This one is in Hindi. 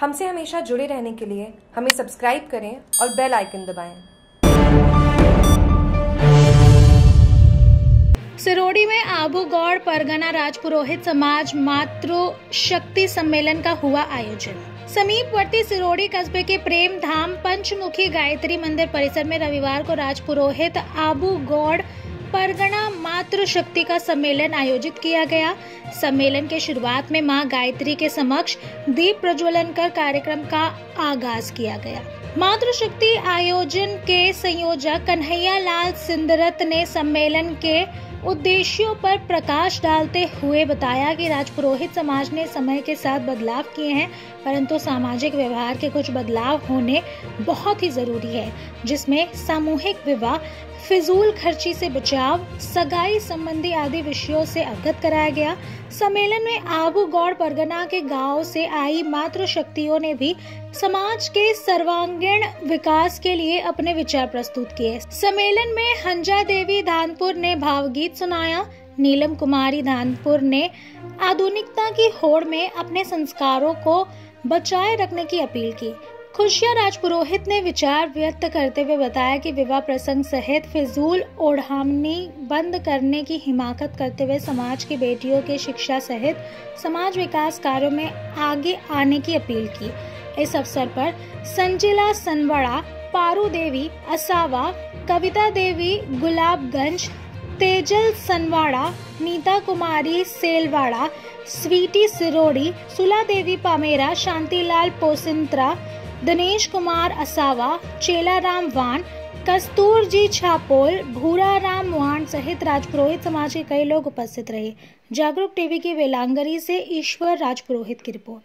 हमसे हमेशा जुड़े रहने के लिए हमें सब्सक्राइब करें और बेल आइकन दबाएँ। सिरोड़ी में आबू गौड़ परगना राजपुरोहित समाज मातृ शक्ति सम्मेलन का हुआ आयोजन समीपवर्ती सिरोड़ी कस्बे के प्रेम धाम पंचमुखी गायत्री मंदिर परिसर में रविवार को राजपुरोहित आबू गौड़ परगना मातृशक्ति का सम्मेलन आयोजित किया गया। सम्मेलन के शुरुआत में माँ गायत्री के समक्ष दीप प्रज्वलन कर कार्यक्रम का आगाज़ किया गया। मातृशक्ति आयोजन के संयोजक कन्हैया लाल सिंदरत ने सम्मेलन के उद्देश्यों पर प्रकाश डालते हुए बताया कि राजपुरोहित समाज ने समय के साथ बदलाव किए हैं, परंतु सामाजिक व्यवहार के कुछ बदलाव होने बहुत ही ज़रूरी है, जिसमें सामूहिक विवाह, फिजूल खर्ची से बचाव, सगाई संबंधी आदि विषयों से अवगत कराया गया। सम्मेलन में आबू गौड़ परगना के गाँव से आई मातृ शक्तियों ने भी समाज के सर्वांगीण विकास के लिए अपने विचार प्रस्तुत किए। सम्मेलन में हंजा देवी धानपुर ने भावगीत सुनाया। नीलम कुमारी धानपुर ने आधुनिकता की होड़ में अपने संस्कारों को बचाए रखने की अपील की। खुशिया राजपुरोहित ने विचार व्यक्त करते हुए बताया कि विवाह प्रसंग सहित फिजूल ओढ़ामनी बंद करने की हिमाकत करते हुए समाज की बेटियों के शिक्षा सहित समाज विकास कार्यों में आगे आने की अपील की। इस अवसर पर संजिला सनवड़ा, पारू देवी, असावा, कविता देवी, गुलाबगंज तेजल सनवाड़ा, नीता कुमारी सेलवाड़ा, स्वीटी सिरोड़ी, सुला देवी पामेरा, शांतिलाल पोसिंत्रा, दिनेश कुमार असावा, चेलाराम वान कस्तूर जी छापोल भूरा राम वान सहित राजपुरोहित समाज के कई लोग उपस्थित रहे। जागरूक टीवी की वेलांगरी से ईश्वर राजपुरोहित की रिपोर्ट।